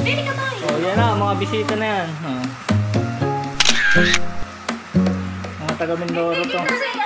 Dili ka bay. Oh, yan na, mga bisita na yan. Oh. Mga taga Mindoro to.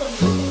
嗯。